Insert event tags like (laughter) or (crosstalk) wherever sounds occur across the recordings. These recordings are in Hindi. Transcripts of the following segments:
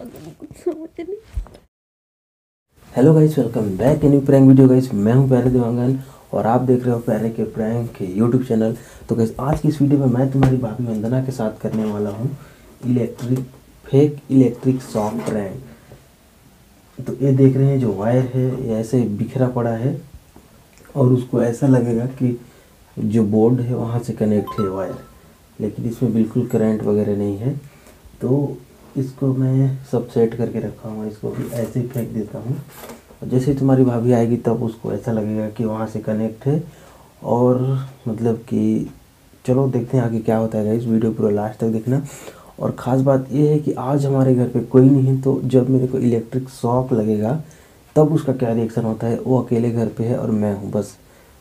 Hello guys welcome back new prank video guys मैं हूँ प्यारे देवांगन और आप देख रहे हो प्यारे के प्रैंक के यूट्यूब चैनल तो गाइस आज की इस वीडियो में मैं तुम्हारी भाभी वंदना के साथ करने वाला हूँ electric fake electric shock prank तो ये देख रहे हैं जो वायर है, ये ऐसे बिखरा पड़ा है और उसको ऐसा लगेगा कि जो बोर्ड है वहाँ से कनेक्ट है वायर लेकिन इसमें बिल्कुल करंट वगैरह नहीं है। तो इसको मैं सब सेट करके रखा हूँ इसको भी ऐसे ही फेंक देता हूँ। जैसे ही तुम्हारी भाभी आएगी, तब उसको ऐसा लगेगा कि वहाँ से कनेक्ट है। और मतलब कि चलो देखते हैं आगे क्या होता है इस वीडियो पूरा लास्ट तक देखना। और ख़ास बात ये है कि आज हमारे घर पे कोई नहीं है तो जब मेरे को इलेक्ट्रिक शॉक लगेगा, तब उसका क्या रिएक्शन होता है? वो अकेले घर पे है और मैं हूँ, बस।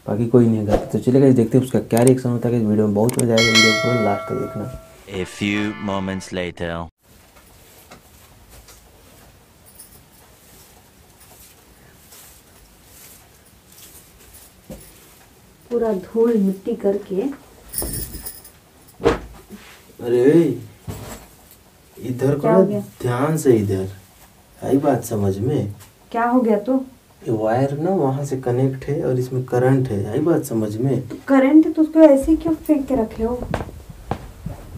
बाकी कोई नहीं घर पे। तो चलेगा देखते हैं उसका क्या रिएक्शन होता है। इस वीडियो में बहुत मज़ा आएगा वीडियो पूरा लास्ट तक देखना। A few moments later. पूरा धूल मिट्टी करके। अरे इधर क्या को ना गया? ध्यान से इधर। आई बात समझ में? क्या हो गया तो? ये वायर ना वहाँ से कनेक्ट है और इसमें करंट है। आई बात समझ में? तो करंट है तो उसको ऐसे क्यों फेंक के रखे हो?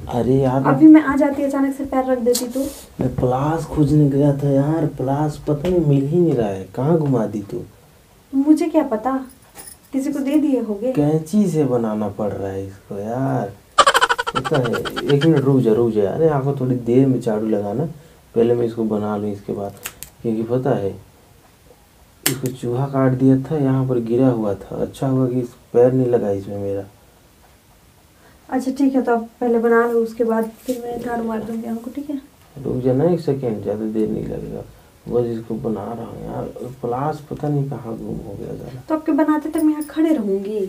अरे यार अभी मैं आ जाती अचानक से पैर रख देती तो। मैं प्लास खोजने गया था यार प्लास पता नहीं मिल ही नहीं रहा है। कहाँ घुमा दी तू? मुझे क्या पता? किसी को दे दिए होगे। कैंची से बनाना पड़ रहा है इसको यार। पता है एक मिनट रुक जा रुक जा अरे आपको थोड़ी देर में झाड़ू लगाना। पहले मैं इसको बना लूँ इसके बाद। क्योंकि पता है इसको चूहा काट दिया था यहाँ पर गिरा हुआ था। अच्छा हुआ कि इस पैर नहीं लगा इसमें मेरा। अच्छा ठीक है तो आप पहले बना लो उसके बाद फिर मैं झाड़ू मार दूँगी हमको ठीक है? रुक जाना एक सेकेंड ज़्यादा देर नहीं लगेगा। बस इसको बना रहा हूँ यार प्लास पता नहीं कहाँ गुम हो गया ज़रा। तो आपके बनाते तक मैं यहाँ खड़े रहूँगी।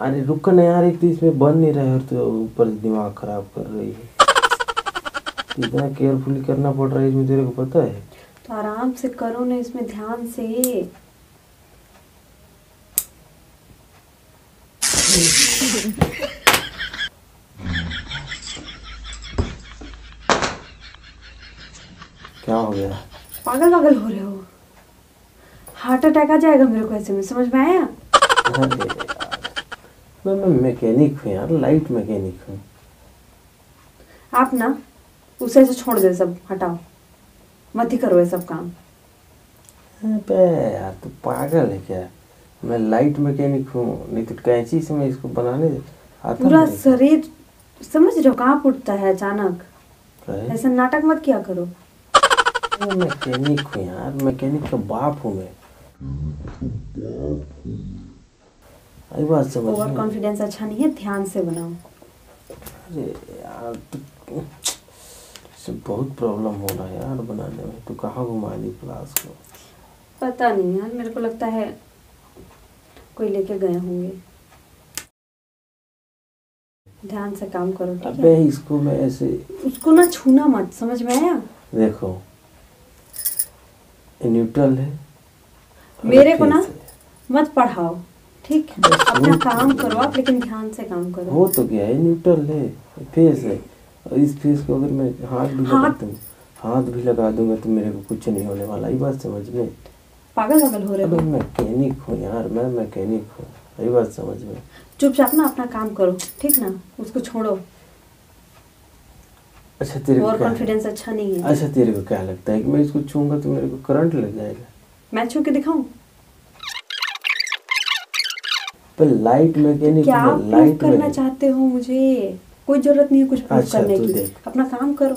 अरे रुक ना यार एक तो इसमें बन नहीं रहा है और तो ऊपर दिमाग खराब कर रही है। इतना केयरफुली करना पड़ रहा है इसमें तेरे को पता है? तो आराम से करो ना इसमें ध्यान से। (laughs) क्या हो गया? पागल पागल हो रहे हो। हार्ट अटैक आ जाएगा मेरे को ऐसे में समझ में आया? मैं मैं मैकेनिक हूँ यार लाइट मैकेनिक हूँ। आप ना उसे ऐसे छोड़ दे सब हटाओ। मत ही करो ये सब काम। अबे यार तू पागल है क्या? मैं लाइट मैकेनिक हूँ नहीं तो कैंची से मैं इसको बनाने आता पूरा शरीर समझ रहे हो कहाँ फूटता है अचानक? ऐसा नाटक मत किया करो। मैं मैकेनिक हूँ यार मैकेनिक का बाप हूँ मैं। आई बात समझ ओवर कॉन्फिडेंस अच्छा नहीं है? ध्यान से बनाओ। अरे यार तू इससे बहुत प्रॉब्लम हो रहा है यार बनाने में। तू कहाँ घुमा दी क्लास को? पता नहीं यार मेरे को लगता है कोई लेके गए होंगे। ध्यान से काम करो ठीक अबे इसको मैं ऐसे उसको ना छूना मत समझ में आया? देखो। न्यूट्रल है। मेरे को ना मत पढ़ाओ ठीक अपना काम करो आप लेकिन ध्यान से काम करो। हो तो गया है न्यूट्रल है। फेस है। और इस फेस को अगर मैं हाथ भी लगा हाथ- दूँ हाथ भी लगा दूँगा तो मेरे को कुछ नहीं होने वाला। ये बात समझ में? पागल पागल हो रहे हो। मैकेनिक हूँ यार मैं मैकेनिक हूँ। ये बात समझ में? चुपचाप ना अपना काम करो ठीक ना? उसको छोड़ो। अच्छा तेरे को ओवर कॉन्फिडेंस अच्छा नहीं है। अच्छा तेरे को क्या लगता है कि मैं इसको छूँगा तो मेरे को करंट लग जाएगा? मैं छू के दिखाऊँ? पर लाइट मैकेनिक क्या में प्रूव लाइट करना चाहते हो मुझे? कोई ज़रूरत नहीं है कुछ प्रूव अच्छा, करने की। अपना काम करो।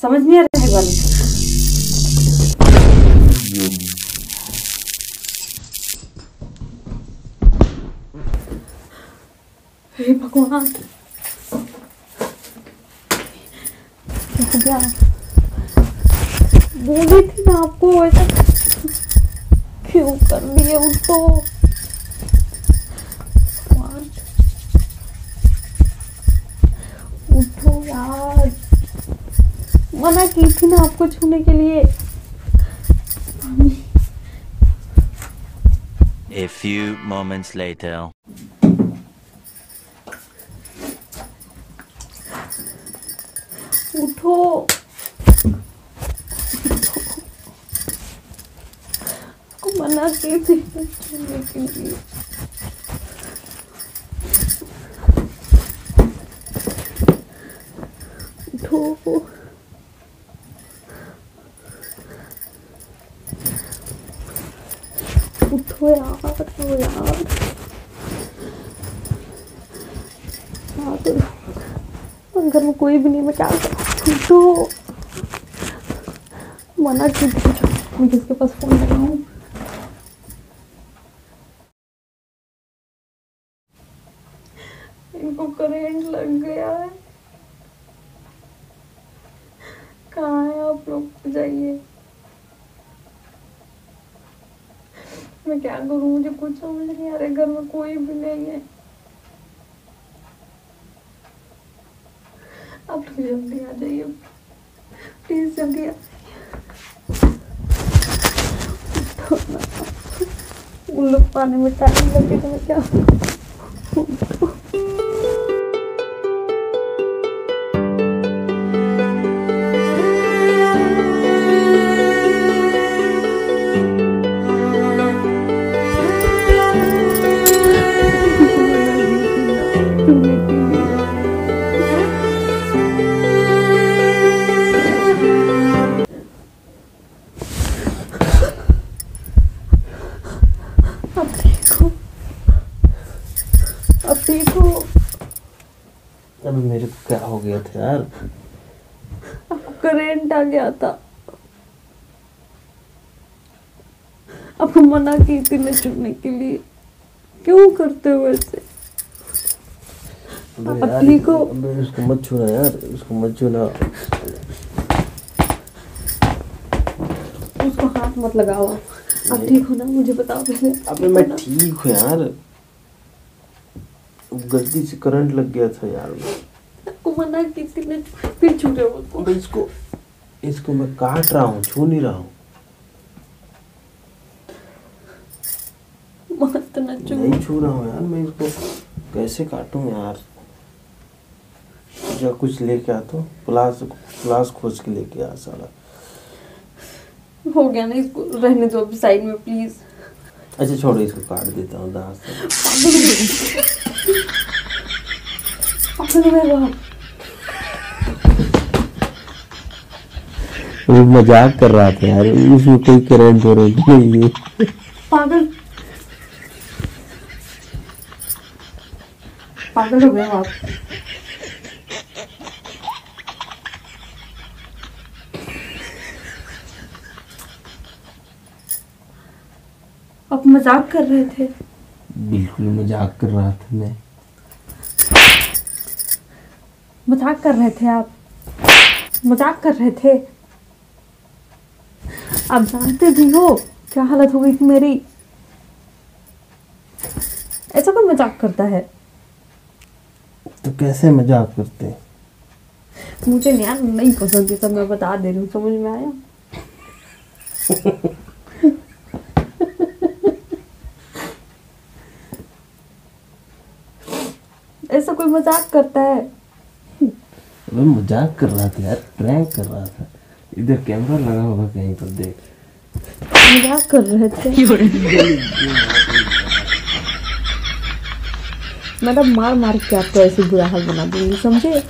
समझ नहीं आ रहा है वाली हे भगवान। हो गया। बोली थी ना आपको ऐसा क्यों कर दिए उठो उठो यार। मना की थी ना आपको छूने के लिए। A few moments later. देखो को मना के थी लेकिन धो उठो। यार उठो यार। हाँ तो घर में कोई भी नहीं बचा सकता करूँ? मना की थी मैं किसके पास फ़ोन लगाऊँ इनको करेंट लग गया है। कहाँ है आप लोग? जाइए। मैं क्या करूँ? मुझे कुछ समझ नहीं आ रहा घर में कोई भी नहीं है। आप तो जल्दी आ जाइए। प्लीज़ जल्दी आ जाइए। उन लोग पानी में टाइम लगे तो मैं क्या? हो गया था यार। करेंट आ गया था। आपको मना की थी न चुनने के लिए। क्यों करते हो ऐसे? अबे अब यार, अबे उसको मत छूना यार उसको मत छूना। उसको हाथ मत लगाओ। आप ठीक हो ना? मुझे बताओ पहले। अबे मैं ठीक हूँ यार। गलती से करंट लग गया था यार। मना की थी न फिर छू रहे हो उसको इसको इसको मैं काट रहा हूँ छू नहीं रहा हूँ। मत न छू। नहीं छू रहा हूँ यार मैं इसको कैसे काटूं यार? जा कुछ लेके आ तो प्लास प्लास खोज के लेके आ साला। हो गया ना इसको रहने दो अभी साइड में प्लीज़ अच्छा छोड़ो इसको काट देता हूँ दांत। से पागल हो गए हो आप वो मज़ाक कर रहा था यार इसमें कोई करंट हो रही नहीं है पागल। पागल हो गए आप। आप मज़ाक कर रहे थे। बिल्कुल मज़ाक कर रहा था मैं। मज़ाक कर रहे थे आप। मज़ाक कर रहे थे। आप जानते भी हो क्या हालत हो गई थी मेरी। ऐसा कोई मज़ाक करता है? तो कैसे मज़ाक करते? मुझे यार नहीं पसंद ये सब मैं बता दे रही हूँ समझ में आया? ऐसा कोई मज़ाक करता है? मैं मज़ाक कर रहा था यार प्रैंक कर रहा था। इधर कैमरा लगा होगा कहीं पर देख। मज़ाक कर रहे थे। मैडम मार मार के आपको ऐसे बुरा हाल बना दूँगी समझे?